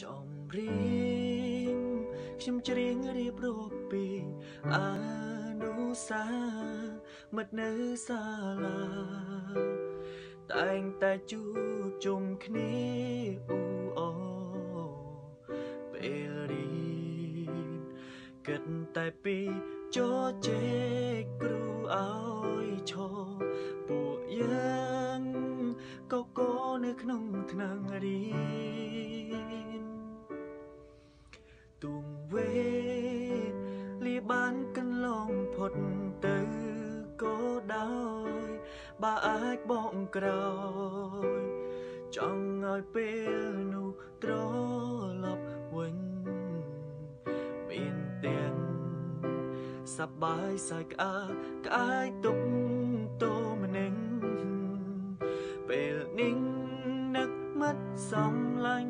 ចំរៀងខ្ញុំច្រៀងរៀបរាប់ពីអនុសាមិត្តនៅសាលាតែងតែជួបជុំគ្នាអ៊ូអពេលរៀនគិតតែពីចោជែកគ្រូឲ្យឈរពួកយើងក៏កោនៅក្នុងថ្នាក់រៀន ទុំវេលាបានកន្លងផុតទៅក៏ដោយបើអាចបងក្រោយចង់ឲ្យពេលនោះត្រឡប់វិញមានទាំងសប្បាយសើចក្អាក្អាយទុកតោម្នឹងពេលនេះនឹកមិត្តសំឡាញ់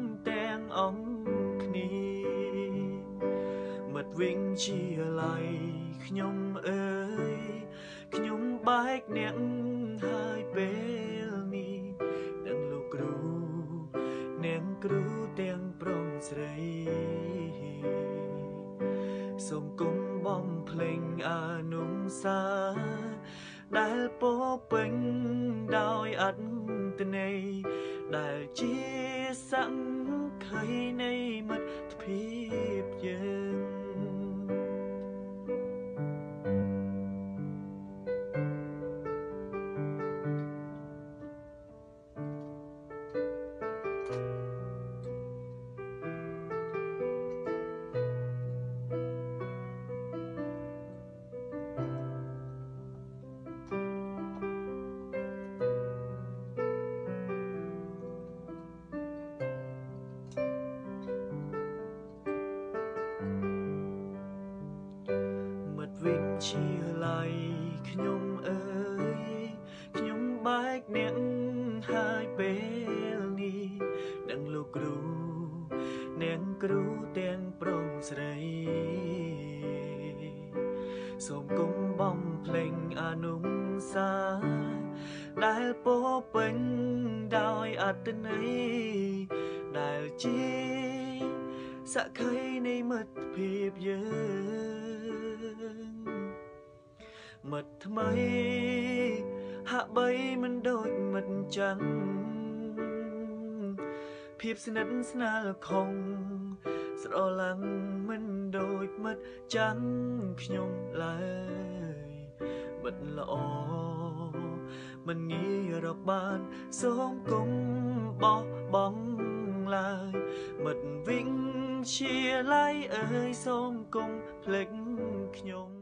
វិញជាឡៃខ្ញុំអើយខ្ញុំបែកអ្នកហើយពេលនេះនឹងលោកគ្រូនាងគ្រូទាំងប្រុងស្រីសូមគុំបំភ្លេងអនុសា ដែលពោពេញដោយអត្តន័យដែលជាសង្ខ័យនៃមិត្តភាព ជាឡៃខ្ញុំអើយខ្ញុំបែកអ្នកហើយពេលនេះដឹងលោកគ្រូនាងគ្រូទាំងប្រុងស្រីសូមគុំបំភ្លេងអនុសា ដែលពោពេញដោយអត្តន័យដែលជាសក្ខីនៃមិត្តភាពយើង មិត្តថ្មី ហាក់បីមិនដូចមិត្តចឹងភាពស្និទ្ធស្នាលខំស្រឡាំងមិនដូចមិត្តចាំខ្ញុំឡើយមិត្តល្អមិនងាយរកបានសូមគុំបោះបង់ឡើយមិត្តវិញជាឡៃអើយសូមគុំភ្លេចខ្ញុំ